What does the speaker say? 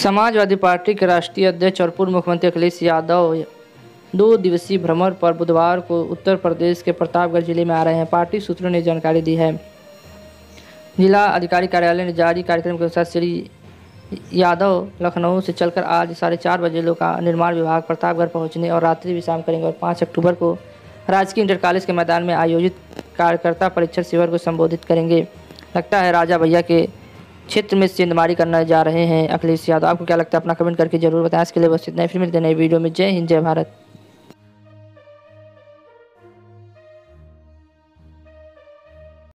Samajwadi party के राष्ट्रीय अध्यक्ष और पूर्व मुख्यमंत्री अखिलेश यादव दो दिवसीय भ्रमण पर बुधवार को उत्तर प्रदेश के प्रतापगढ़ ज़िले में आ रहे हैं। पार्टी सूत्रों ने जानकारी दी है। जिला अधिकारी कार्यालय ने जारी कार्यक्रम के अनुसार श्री यादव लखनऊ से चलकर आज साढ़े चार बजे का निर्माण विभाग प्रतापगढ़ पहुँचने और रात्रि विश्राम करेंगे और पाँच अक्टूबर को राजकीय इंटर कॉलेज के मैदान में आयोजित कार्यकर्ता परीक्षण शिविर को संबोधित करेंगे। लगता है राजा भैया के क्षेत्र में सेंधमारी करने जा रहे हैं। अखिलेश यादव, आपको क्या लगता है? अपना कमेंट करके ज़रूर बताएँ। इसके लिए बस इतना ही। फिर मिलते नए वीडियो में। जय हिंद, जय भारत।